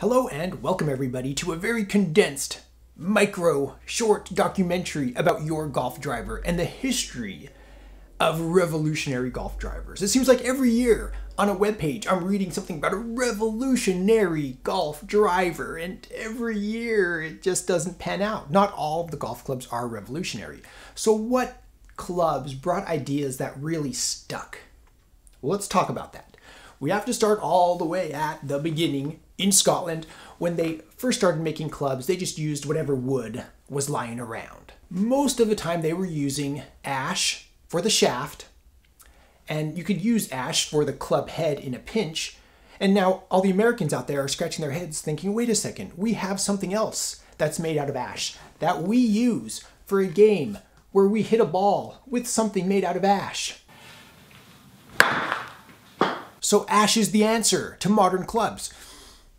Hello and welcome everybody to a very condensed, micro, short documentary about your golf driver and the history of revolutionary golf drivers. It seems like every year on a webpage I'm reading something about a revolutionary golf driver and every year it just doesn't pan out. Not all of the golf clubs are revolutionary. So what clubs brought ideas that really stuck? Well, let's talk about that. We have to start all the way at the beginning in Scotland, when they first started making clubs, they just used whatever wood was lying around. Most of the time, they were using ash for the shaft, and you could use ash for the club head in a pinch. And now all the Americans out there are scratching their heads thinking, wait a second, we have something else that's made out of ash that we use for a game where we hit a ball with something made out of ash. So ash is the answer to modern clubs.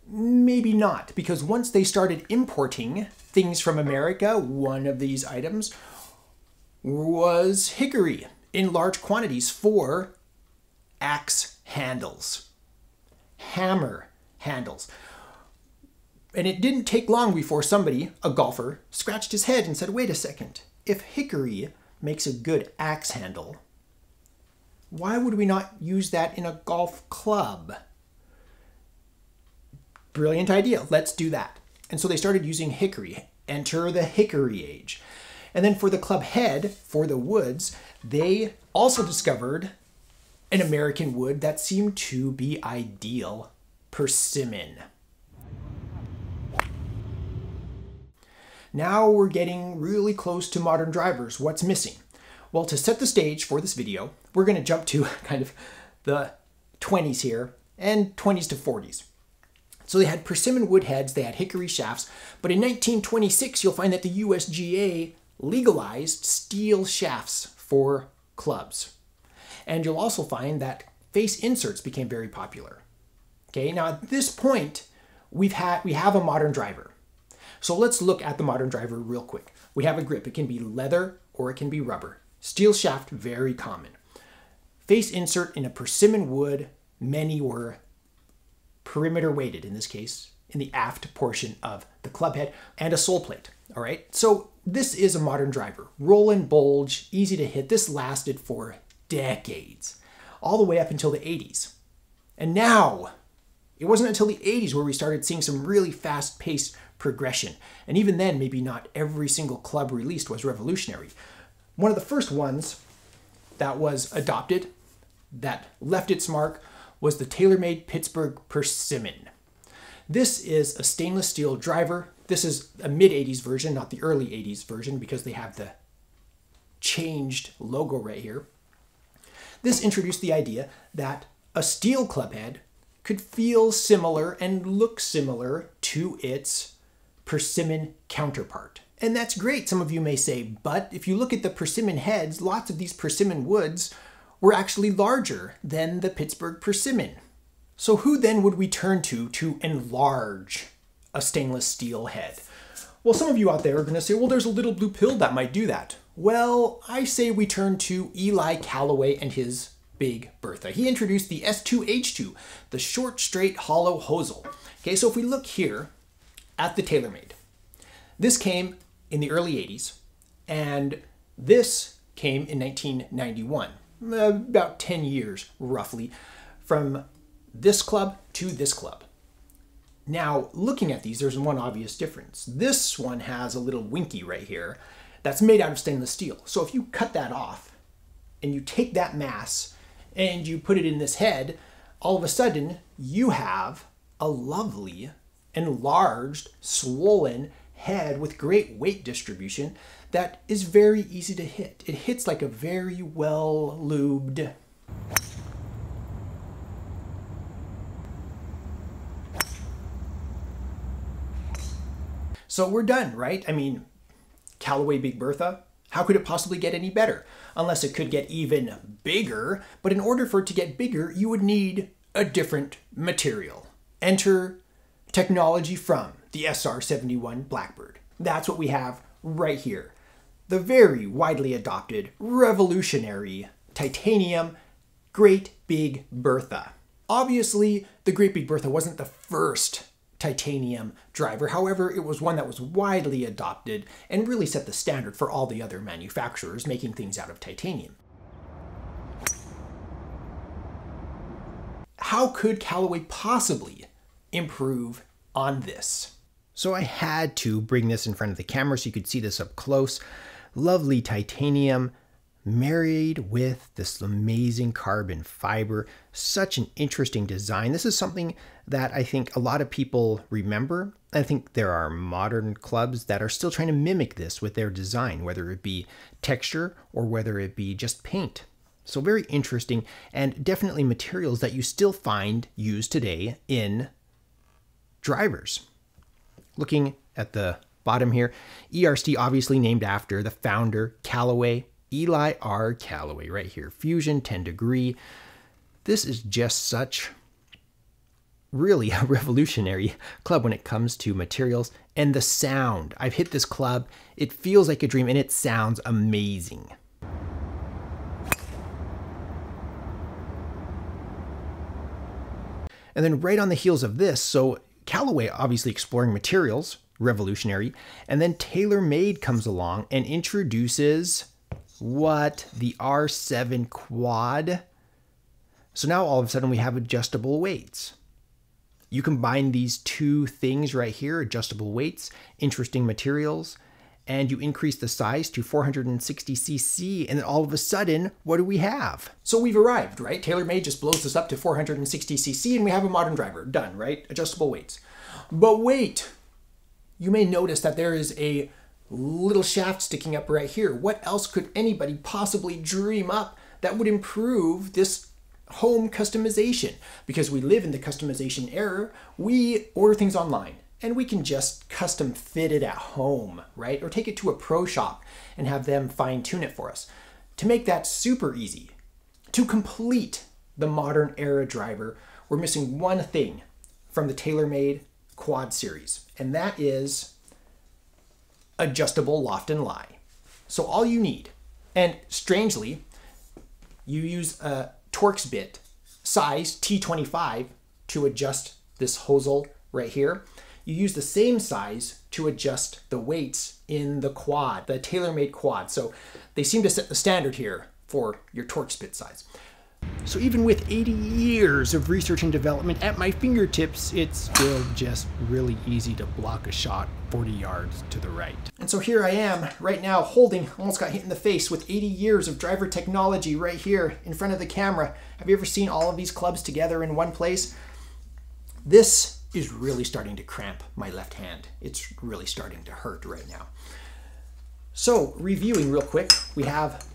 Maybe not, because once they started importing things from America, one of these items was hickory in large quantities for axe handles, hammer handles. And it didn't take long before somebody, a golfer, scratched his head and said, wait a second, if hickory makes a good axe handle, why would we not use that in a golf club? Brilliant idea. Let's do that. And so they started using hickory. Enter the hickory age. And then for the club head, for the woods, they also discovered an American wood that seemed to be ideal persimmon. Now we're getting really close to modern drivers. What's missing? Well, to set the stage for this video, we're going to jump to kind of the 20s here and 20s to 40s. So they had persimmon wood heads, they had hickory shafts, but in 1926 you'll find that the USGA legalized steel shafts for clubs. And you'll also find that face inserts became very popular. Okay, now at this point, we've had we have a modern driver. So let's look at the modern driver real quick. We have a grip. It can be leather or it can be rubber. Steel shaft, very common. Face insert in a persimmon wood, many were perimeter weighted in this case, in the aft portion of the club head, and a sole plate. All right, so this is a modern driver. Roll and bulge, easy to hit. This lasted for decades, all the way up until the 80s. And now, it wasn't until the 80s where we started seeing some really fast paced progression. And even then, maybe not every single club released was revolutionary. One of the first ones that was adopted, that left its mark, was the TaylorMade Pittsburgh Persimmon. This is a stainless steel driver. This is a mid 80s version, not the early 80s version, because they have the changed logo right here. This introduced the idea that a steel club head could feel similar and look similar to its persimmon counterpart. And that's great, some of you may say, but if you look at the persimmon heads, lots of these persimmon woods were actually larger than the Pittsburgh persimmon. So who then would we turn to to enlarge a stainless steel head? Well, some of you out there are going to say, well, there's a little blue pill that might do that. Well, I say we turn to Ely Callaway and his Big Bertha. He introduced the S2H2, the short, straight, hollow hosel. Okay, so if we look here at the TaylorMade, this came in the early 80s, and this came in 1991 about 10 years roughly from this club to this club. Now, looking at these, there's one obvious difference. This one has a little winky right here that's made out of stainless steel. So if you cut that off and you take that mass and you put it in this head, all of a sudden you have a lovely, enlarged, swollen head with great weight distribution that is very easy to hit. It hits like a very well lubed So we're done, right? I mean, Callaway Big Bertha, how could it possibly get any better? Unless it could get even bigger, but in order for it to get bigger, you would need a different material. Enter technology from the SR-71 Blackbird. That's what we have right here the very widely adopted, revolutionary titanium Great Big Bertha. Obviously, the Great Big Bertha wasn't the first titanium driver. However, it was one that was widely adopted and really set the standard for all the other manufacturers making things out of titanium. How could Callaway possibly improve on this? So I had to bring this in front of the camera so you could see this up close. Lovely titanium married with this amazing carbon fiber. Such an interesting design. This is something that I think a lot of people remember. I think there are modern clubs that are still trying to mimic this with their design, whether it be texture or whether it be just paint. So very interesting and definitely materials that you still find used today in drivers. Looking at the bottom here, ERC obviously named after the founder, Callaway, Ely R. Callaway right here. Fusion 10 degree. This is just such really a revolutionary club when it comes to materials and the sound. I've hit this club. It feels like a dream and it sounds amazing. And then right on the heels of this, so Callaway obviously exploring materials, revolutionary, and then TaylorMade comes along and introduces what? The R7 Quad. So now all of a sudden we have adjustable weights. You combine these two things right here, adjustable weights, interesting materials, and you increase the size to 460cc, and then all of a sudden, what do we have? So we've arrived, right? TaylorMade just blows this up to 460cc, and we have a modern driver. Done, right? Adjustable weights. But wait, you may notice that there is a little shaft sticking up right here. What else could anybody possibly dream up that would improve this home customization? Because we live in the customization era, we order things online and we can just custom fit it at home, right? Or take it to a pro shop and have them fine tune it for us. To make that super easy, to complete the modern era driver, we're missing one thing from the TaylorMade Quad series, and that is adjustable loft and lie. So all you need, and strangely, you use a Torx bit size T25 to adjust this hosel right here. You use the same size to adjust the weights in the quad, the TaylorMade quad. So they seem to set the standard here for your Torx bit size. So even with 80 years of research and development at my fingertips, it's still just really easy to block a shot 40 yards to the right. And so here I am right now holding, almost got hit in the face with 80 years of driver technology right here in front of the camera. Have you ever seen all of these clubs together in one place? This is really starting to cramp my left hand. It's really starting to hurt right now. So reviewing real quick, we have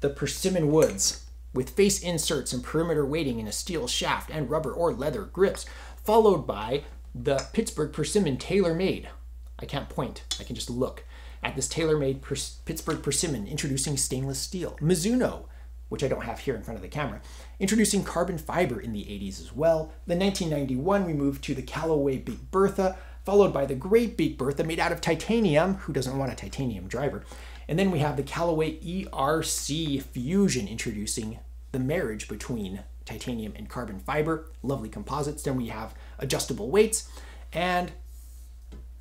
the Persimmon Woods with face inserts and perimeter weighting in a steel shaft and rubber or leather grips, followed by the Pittsburgh Persimmon TaylorMade. I can't point, I can just look at this TaylorMade Pers Pittsburgh Persimmon introducing stainless steel. Mizuno, which I don't have here in front of the camera, introducing carbon fiber in the 80s as well. Then 1991, we moved to the Callaway Big Bertha, followed by the Great Big Bertha made out of titanium. Who doesn't want a titanium driver? And then we have the Callaway ERC Fusion introducing the marriage between titanium and carbon fiber, lovely composites. Then we have adjustable weights and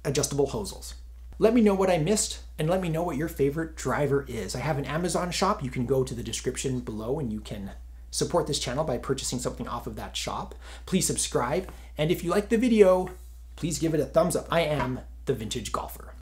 adjustable hosels. Let me know what I missed and let me know what your favorite driver is. I have an Amazon shop. You can go to the description below and you can support this channel by purchasing something off of that shop. Please subscribe. And if you like the video, please give it a thumbs up. I am the Vintage Golfer.